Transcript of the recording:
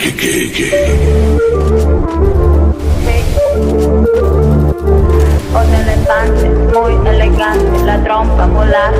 que, que, que. Un elefante muy elegante, la trompa molar